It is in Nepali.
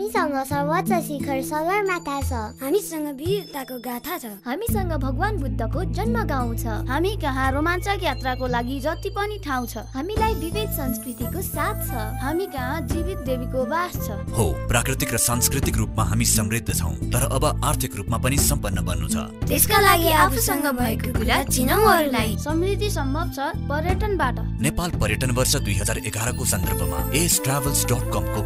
हामीसँग सर्वोच्च शिखर सगरमाथा छ। हामीसँग वीरताको गाथा छ। हामीसँग भगवान बुद्धको जन्म गाउँ छ। हामी कहाँ रोमाञ्चक यात्राको लागि जति पनि ठाउँ छ। हामीलाई विविध संस्कृतिको साथ छ। हामी कहाँ जीवित देवीको वास छ। हो प्राकृतिक र सांस्कृतिक रूपमा हामी समृद्ध छौँ तर अब आर्थिक रूपमा पनि सम्पन्न बन्नु छ। त्यसका लागि आफूसँग भएको कुरा चिनाउहरूलाई। समृद्धि सम्भव छ पर्यटनबाट। नेपाल पर्यटन वर्ष दुई हजार एघारको सन्दर्भमा एस ट्राभल्स डट कमको